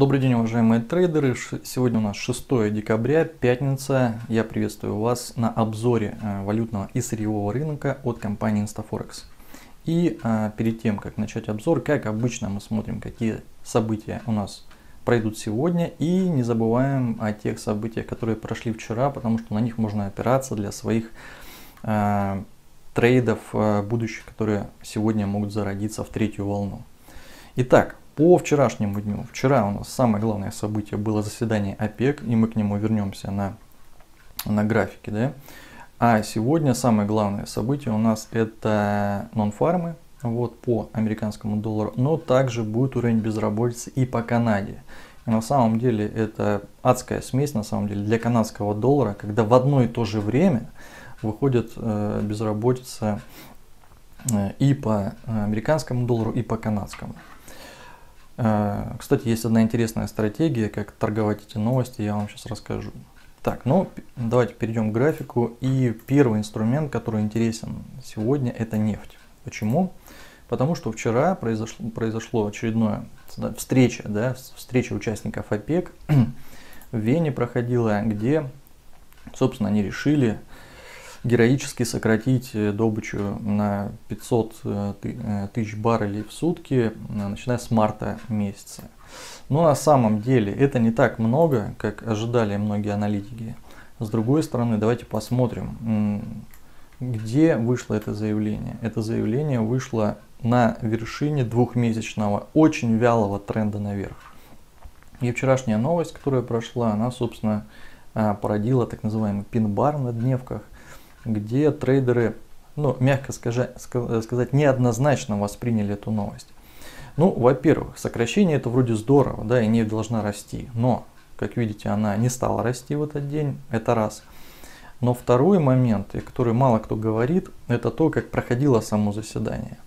Добрый день, уважаемые трейдеры. Сегодня у нас 6 декабря, пятница. Я приветствую вас на обзоре э, валютного и сырьевого рынка от компании InstaForex. И а, перед тем, как начать обзор, как обычно мы смотрим, какие события у нас пройдут сегодня. И не забываем о тех событиях, которые прошли вчера, потому что на них можно опираться для своих а, трейдов будущих, которые сегодня могут зародиться в третью волну. Итак, по вчерашнему дню. Вчера у нас самое главное событие было заседание ОПЕК, и мы к нему вернемся на, на графике. Да? А сегодня самое главное событие у нас это нон-фармы вот, по американскому доллару, но также будет уровень безработицы и по Канаде. И на самом деле это адская смесь на самом деле для канадского доллара, когда в одно и то же время выходит э, безработица э, и по американскому доллару, и по канадскому. Э, кстати, есть одна интересная стратегия, как торговать эти новости, я вам сейчас расскажу. Так, ну давайте перейдем к графику. И первый инструмент, который интересен сегодня, это нефть. Почему? Потому что вчера произошло, произошло очередное встреча, да, встреча участников ОПЕК в Вене проходила, где, собственно, они решили героически сократить э, добычу на 500 э, э, тысяч баррелей в сутки, начиная с марта месяца. Но на самом деле это не так много, как ожидали многие аналитики. С другой стороны, давайте посмотрим, где вышло это заявление. Это заявление вышло на вершине двухмесячного, очень вялого тренда наверх. И вчерашняя новость, которая прошла, она, собственно, породила так называемый пин-бар на дневках – где трейдеры, ну, мягко скажа, сказать, неоднозначно восприняли эту новость. Ну, во-первых, сокращение это вроде здорово, да, и нефть должна расти, но, как видите, она не стала расти в этот день, это раз. Но второй момент, и который мало кто говорит, это то, как проходило само заседание.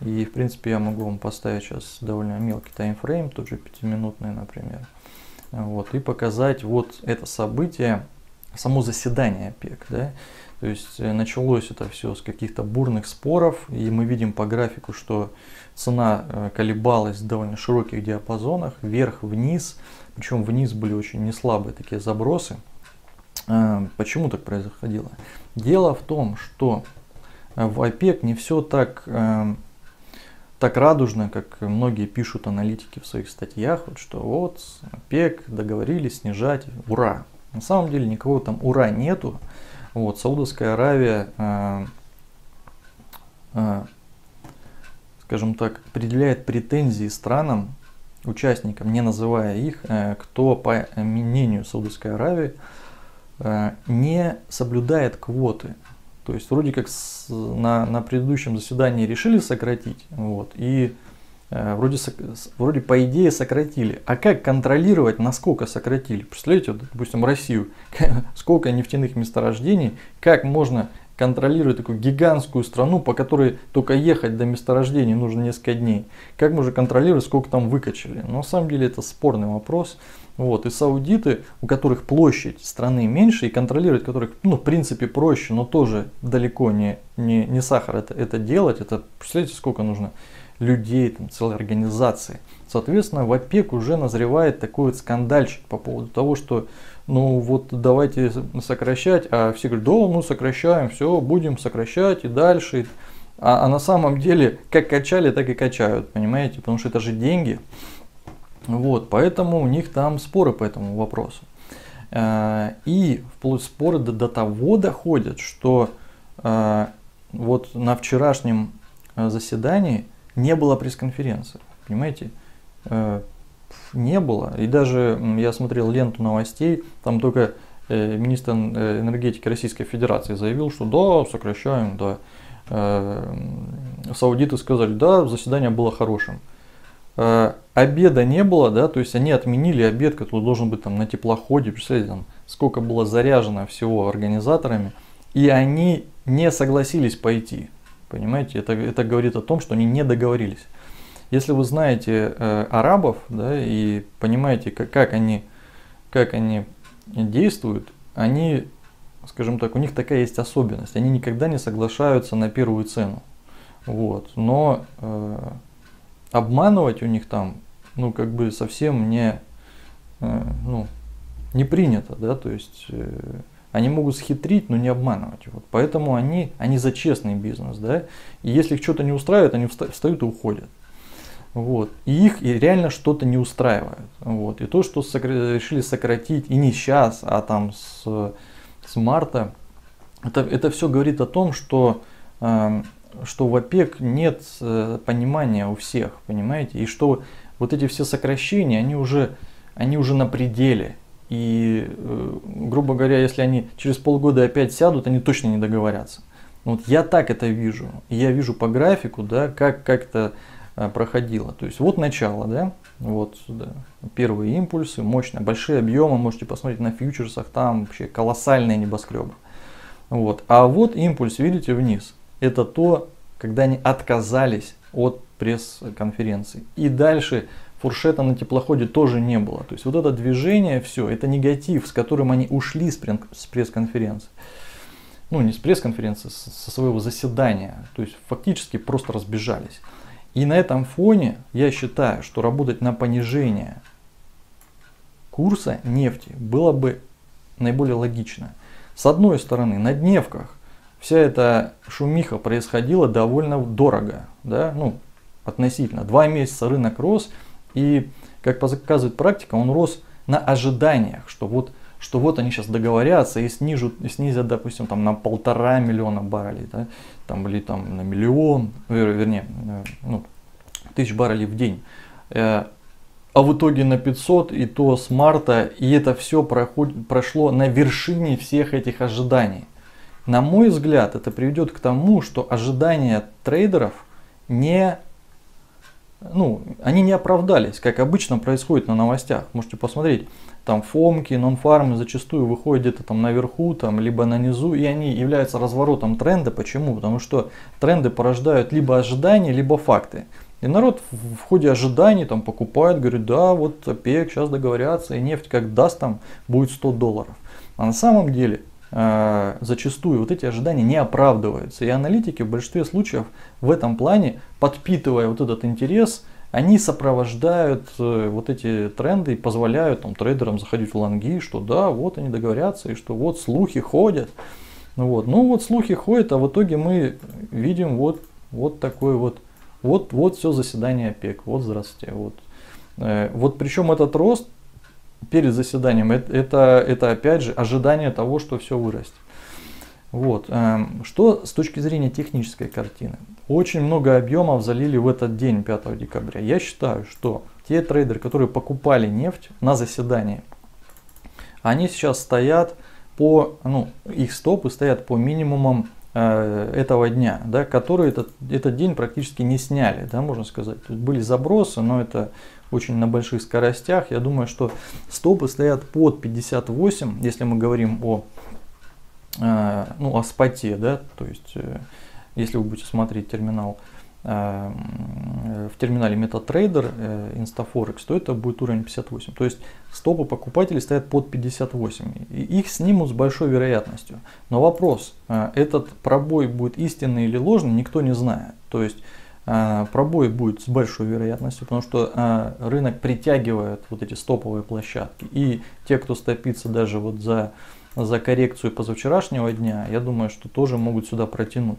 И, в принципе, я могу вам поставить сейчас довольно мелкий таймфрейм, тот же пятиминутный, например. Вот, и показать вот это событие, само заседание ОПЕК. Да? То есть э, началось это все с каких-то бурных споров, и мы видим по графику, что цена э, колебалась в довольно широких диапазонах, вверх-вниз, причем вниз были очень неслабые такие забросы. Э, почему так происходило? Дело в том, что в ОПЕК не все так, так радужно, как многие пишут аналитики в своих статьях, вот, что вот ОПЕК договорились снижать, ура. На самом деле никого там ура нету. Вот, Саудовская Аравия, э, э, скажем так, определяет претензии странам, участникам, не называя их, э, кто, по мнению Саудовской Аравии, э, не соблюдает квоты. То есть вроде как с, на, на предыдущем заседании решили сократить, вот, и вроде, вроде по идее сократили. А как контролировать, насколько сократили? Представляете, вот, допустим, Россию, сколько нефтяных месторождений, как можно контролировать такую гигантскую страну, по которой только ехать до месторождений нужно несколько дней. Как можно контролировать, сколько там выкачали? Но на самом деле это спорный вопрос. Вот. И саудиты, у которых площадь страны меньше, и контролировать которых, ну, в принципе, проще, но тоже далеко не, не, не сахар это, это делать. Это, представляете, сколько нужно людей, там, целой организации. Соответственно, в ОПЕК уже назревает такой вот скандальчик по поводу того, что ну вот давайте сокращать, а все говорят, да, мы сокращаем, все, будем сокращать и дальше. А, а на самом деле, как качали, так и качают, понимаете, потому что это же деньги. Вот, поэтому у них там споры по этому вопросу. Э, и вплоть споры до, до того доходят, что э, вот на вчерашнем э, заседании не было пресс-конференции, понимаете? Э, не было. И даже я смотрел ленту новостей, там только э, министр э, энергетики Российской Федерации заявил, что да, сокращаем, да. Саудиты сказали, да, заседание было хорошим. Обеда не было, да, то есть они отменили обед, который должен быть там на теплоходе, представляете, там, сколько было заряжено всего организаторами, и они не согласились пойти. Понимаете, это, это говорит о том, что они не договорились. Если вы знаете э, арабов да, и понимаете, как, как, они, как они действуют, они, скажем так, у них такая есть особенность. Они никогда не соглашаются на первую цену. Вот. Но э, обманывать у них там, ну, как бы совсем не, ну, не принято, да, то есть они могут схитрить, но не обманывать. Вот. Поэтому они, они за честный бизнес. Да? И если их что-то не устраивает, они встают и уходят. Вот. И их и реально что-то не устраивает. Вот. И то, что сокр... решили сократить, и не сейчас, а там с, с марта, это, это все говорит о том, что, э, что в ОПЕК нет э, понимания у всех, понимаете, и что вот эти все сокращения, они уже, они уже на пределе. И, э, грубо говоря, если они через полгода опять сядут, они точно не договорятся. Вот я так это вижу. Я вижу по графику, да, как, как это э, проходило. То есть вот начало, да, вот да, первые импульсы, мощные, большие объемы, можете посмотреть на фьючерсах, там вообще колоссальные небоскребы. Вот. А вот импульс, видите, вниз. Это то, когда они отказались от пресс-конференции. И дальше фуршета на теплоходе тоже не было. То есть вот это движение, все, это негатив, с которым они ушли с пресс-конференции. Ну, не с пресс-конференции, со своего заседания. То есть фактически просто разбежались. И на этом фоне я считаю, что работать на понижение курса нефти было бы наиболее логично. С одной стороны, на дневках вся эта шумиха происходила довольно дорого, да, ну, относительно. Два месяца рынок рос, и, как показывает практика, он рос на ожиданиях, что вот, что вот они сейчас договорятся и снижут, снизят, допустим, там, на полтора миллиона баррелей, да, там, или там, на миллион, вернее, ну, тысяч баррелей в день. Э, а в итоге на 500 и то с марта, и это все проход, прошло на вершине всех этих ожиданий. На мой взгляд, это приведет к тому, что ожидания трейдеров не ну, они не оправдались, как обычно происходит на новостях. Можете посмотреть, там фомки, нон-фармы зачастую выходят где-то там наверху, там, либо на низу, и они являются разворотом тренда. Почему? Потому что тренды порождают либо ожидания, либо факты. И народ в ходе ожиданий там покупает, говорит, да, вот ОПЕК сейчас договорятся, и нефть как даст там будет 100 долларов. А на самом деле зачастую вот эти ожидания не оправдываются. И аналитики в большинстве случаев в этом плане, подпитывая вот этот интерес, они сопровождают э, вот эти тренды и позволяют там, трейдерам заходить в лонги, что да, вот они договорятся, и что вот слухи ходят. Ну вот, ну вот слухи ходят, а в итоге мы видим вот, вот такой вот, вот, вот все заседание ОПЕК, вот здравствуйте. Вот, э, вот причем этот рост перед заседанием, это, это, это опять же ожидание того, что все вырастет. Вот. Эм, что с точки зрения технической картины? Очень много объемов залили в этот день, 5 декабря. Я считаю, что те трейдеры, которые покупали нефть на заседании, они сейчас стоят по, ну, их стопы стоят по минимумам э, этого дня, да, которые этот, этот день практически не сняли, да, можно сказать. Тут были забросы, но это очень на больших скоростях. Я думаю, что стопы стоят под 58, если мы говорим о, э, ну, о споте, да, то есть э, если вы будете смотреть терминал э, в терминале MetaTrader э, InstaForex, то это будет уровень 58. То есть стопы покупателей стоят под 58. И их снимут с большой вероятностью. Но вопрос, э, этот пробой будет истинный или ложный, никто не знает. То есть пробой будет с большой вероятностью, потому что а, рынок притягивает вот эти стоповые площадки. И те, кто стопится даже вот за, за коррекцию позавчерашнего дня, я думаю, что тоже могут сюда протянуть.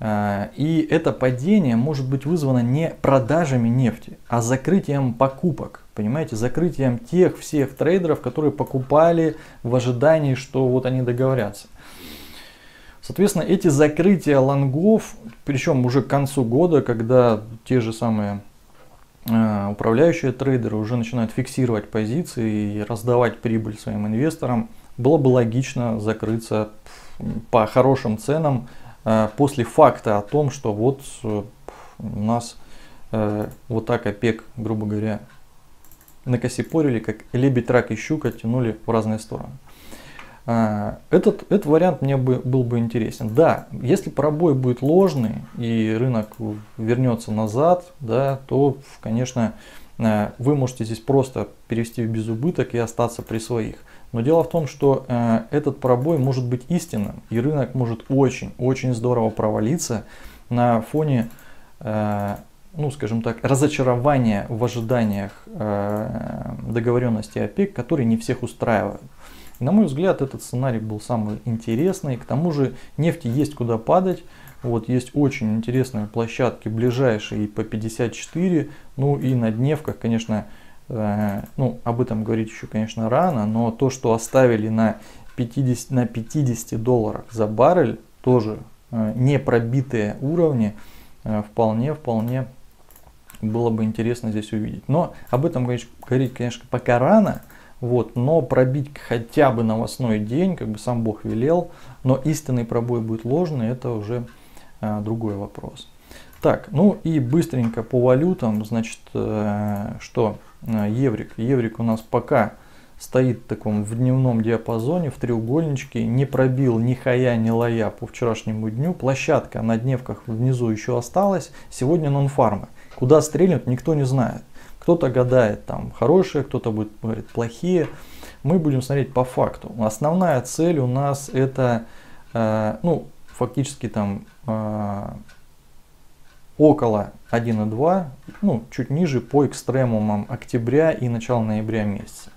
А, и это падение может быть вызвано не продажами нефти, а закрытием покупок. Понимаете, закрытием тех всех трейдеров, которые покупали в ожидании, что вот они договорятся. Соответственно, эти закрытия лонгов, причем уже к концу года, когда те же самые э, управляющие трейдеры уже начинают фиксировать позиции и раздавать прибыль своим инвесторам, было бы логично закрыться по хорошим ценам э, после факта о том, что вот э, у нас вот так ОПЕК, грубо говоря, накосипорили, как лебедь, рак и щука тянули в разные стороны. А, этот, этот вариант мне бы, был бы интересен. Да, если пробой будет ложный и рынок вернется назад, да, то, конечно, э, вы можете здесь просто перевести в безубыток и остаться при своих. Но дело в том, что э, этот пробой может быть истинным, и рынок может очень-очень здорово провалиться на фоне э, ну, скажем так, разочарование в ожиданиях э, договоренности ОПЕК, которые не всех устраивают. На мой взгляд, этот сценарий был самый интересный. К тому же нефти есть куда падать. Вот есть очень интересные площадки ближайшие по 54. Ну и на дневках, конечно, э, ну об этом говорить еще, конечно, рано. Но то, что оставили на 50, на 50 долларах за баррель, тоже э, не пробитые уровни, э, вполне, вполне было бы интересно здесь увидеть. Но об этом говорить, конечно, пока рано. Вот, но пробить хотя бы новостной день, как бы сам Бог велел, но истинный пробой будет ложный, это уже а, другой вопрос. Так, ну и быстренько по валютам, значит, э, что, э, еврик. Еврик у нас пока стоит в таком в дневном диапазоне, в треугольничке, не пробил ни хая, ни лая по вчерашнему дню. Площадка на дневках внизу еще осталась. Сегодня нон-фармы. Куда стрельнут, никто не знает. Кто-то гадает там хорошие, кто-то будет говорить плохие. Мы будем смотреть по факту. Основная цель у нас это, э, ну, фактически там э, около 1,2, ну, чуть ниже по экстремумам октября и начала ноября месяца.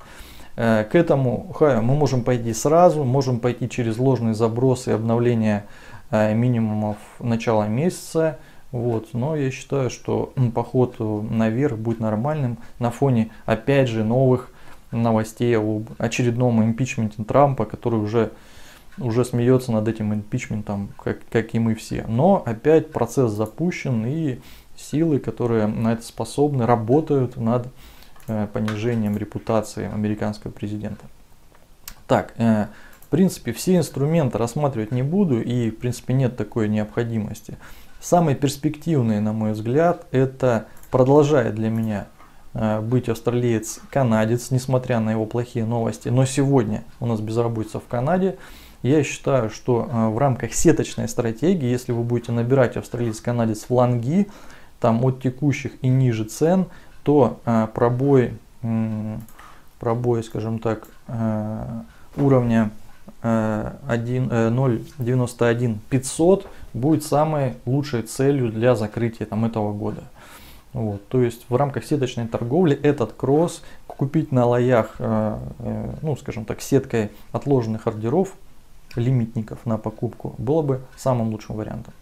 Э, к этому мы можем пойти сразу, можем пойти через ложные забросы и обновление э, минимумов начала месяца. Вот. Но я считаю, что поход наверх будет нормальным на фоне, опять же, новых новостей об очередном импичменте Трампа, который уже, уже смеется над этим импичментом, как, как и мы все. Но опять процесс запущен и силы, которые на это способны, работают над Э, понижением репутации американского президента. Так, э, в принципе, все инструменты рассматривать не буду и, в принципе, нет такой необходимости. Самые перспективные, на мой взгляд, это продолжает для меня э, быть австралиец-канадец, несмотря на его плохие новости. Но сегодня у нас безработица в Канаде. Я считаю, что в рамках сеточной стратегии, если вы будете набирать австралиец-канадец в лонги, там от текущих и ниже цен, то э, пробой, пробой, скажем так, э, уровня 0.91 500 будет самой лучшей целью для закрытия там, этого года. Вот, то есть в рамках сеточной торговли этот кросс купить на лоях, э, ну скажем так, сеткой отложенных ордеров, лимитников на покупку, было бы самым лучшим вариантом.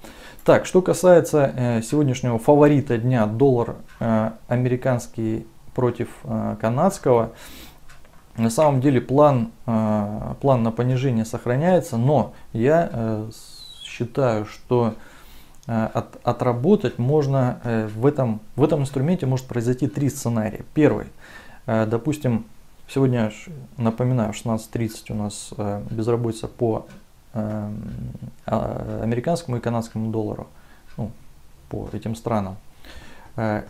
Так, что касается э, сегодняшнего фаворита дня, доллар э, американский против э, канадского, на самом деле план, э, план на понижение сохраняется, но я э, считаю, что э, от, отработать можно э, в, этом, в этом инструменте может произойти три сценария. Первый, э, допустим, сегодня, напоминаю, 16.30 у нас безработица по Эм, а, американскому и канадскому доллару ну, по этим странам.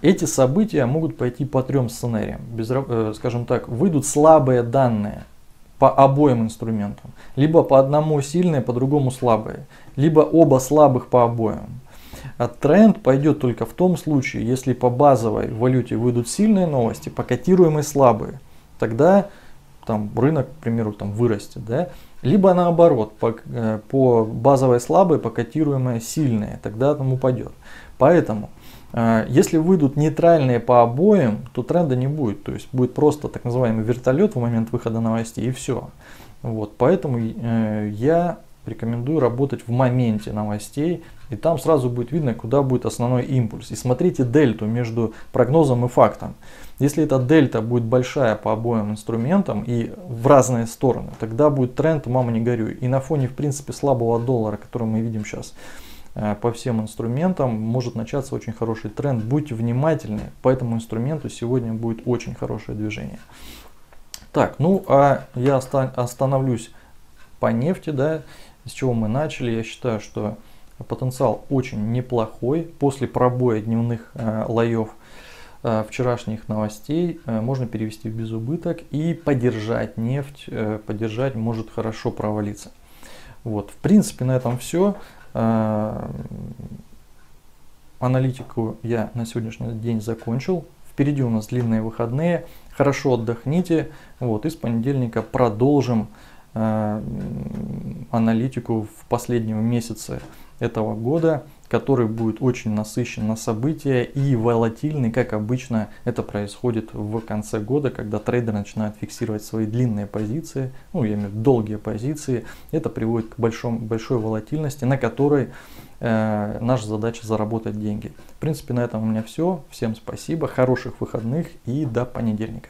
Эти события могут пойти по трем сценариям. Без, э, скажем так, выйдут слабые данные по обоим инструментам. Либо по одному сильные, по другому слабые. Либо оба слабых по обоим. А тренд пойдет только в том случае, если по базовой валюте выйдут сильные новости, по котируемой слабые. Тогда там рынок, к примеру, там вырастет, да, либо наоборот, по, э, по базовой слабой, по котируемой сильные, тогда там упадет. Поэтому, э, если выйдут нейтральные по обоим, то тренда не будет, то есть будет просто так называемый вертолет в момент выхода новостей и все. Вот, поэтому э, я рекомендую работать в моменте новостей, и там сразу будет видно, куда будет основной импульс. И смотрите дельту между прогнозом и фактом. Если эта дельта будет большая по обоим инструментам и в разные стороны, тогда будет тренд «мама не горюй». И на фоне, в принципе, слабого доллара, который мы видим сейчас э, по всем инструментам, может начаться очень хороший тренд. Будьте внимательны, по этому инструменту сегодня будет очень хорошее движение. Так, ну а я остановлюсь по нефти, да, с чего мы начали. Я считаю, что потенциал очень неплохой. После пробоя дневных э, лоев э, вчерашних новостей э, можно перевести в безубыток и поддержать нефть, э, поддержать может хорошо провалиться. Вот, в принципе, на этом все. Э, аналитику я на сегодняшний день закончил. Впереди у нас длинные выходные. Хорошо отдохните. Вот, и с понедельника продолжим аналитику в последнем месяце этого года, который будет очень насыщен на события и волатильный, как обычно это происходит в конце года, когда трейдеры начинают фиксировать свои длинные позиции, ну я имею в виду долгие позиции. Это приводит к большом, большой волатильности, на которой э, наша задача заработать деньги. В принципе, на этом у меня все. Всем спасибо, хороших выходных и до понедельника.